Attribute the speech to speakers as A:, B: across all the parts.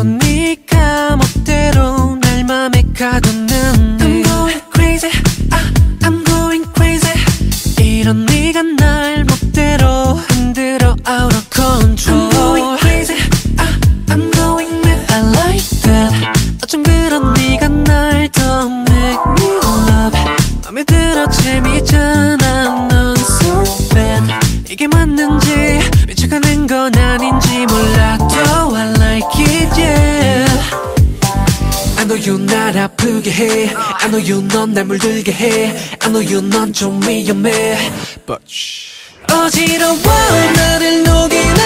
A: 넌 네가 멋대로 날 맘에 가뒀는데 I'm going crazy 아, I'm going crazy 이런 네가 날 멋대로 흔들어 out of control I'm going crazy 아, I'm going mad I like that 어쩜 그런 네가 날더 make me love 맘에 들어 재미잖아 know you 날 아프게 해 I know you 넌날 물들게 해 I know you 넌 좀 위험해 But. 어지러워 나를 녹이는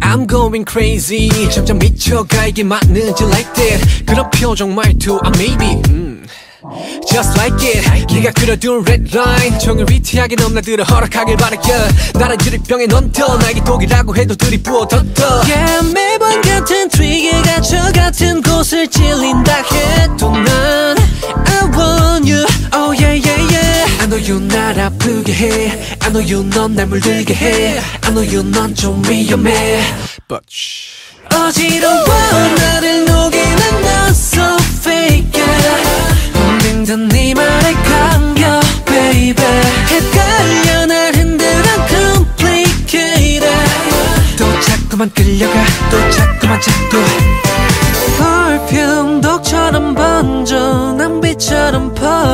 A: I'm crazy. 점점 미쳐가 이게 맞는지 like that. 그런 표정 말투 아 maybe. 음. Just like it. 네가 그려둔 red line. 종일 위태하게 넘나들어 허락하길 바랄게. 나란 유리병에 넌더 날개 독이라고 해도 들이부어 덧더. Yeah 매번 같은 갇혀 곳을 찔린다 해도 난 I want you Oh yeah yeah yeah I know you 날 아프게 해 I know you 넌날 물들게 해 I know you 넌 좀 위험해 But. 어지러워 나를 녹이는 너 so fake yeah. 없는 듯네 말에 감겨 baby 헷갈려 날 흔들어 complicated 또 자꾸만 끌려가 또 자꾸만 자꾸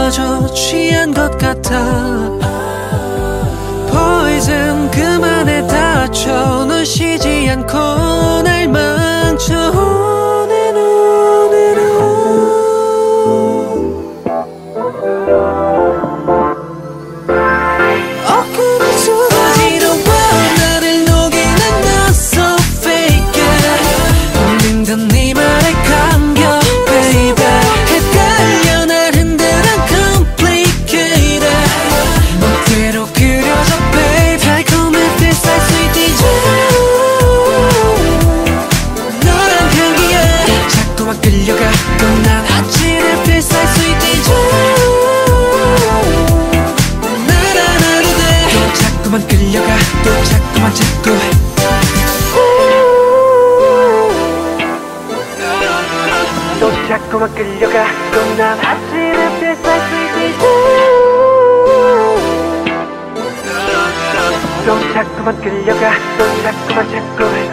A: 퍼져 취한 것 같아. Poison 그만해 다쳐. 넌 쉬지 않고 자꾸만 끌려가. 또난 아침에 필살 sweet DJ 나란 하루 돼또 자꾸만 끌려가. 또 자꾸만 자꾸. 또 자꾸만 끌려가. 또난 아침에 필살 sweet DJ 또 자꾸만 끌려가. 또 자꾸만 자꾸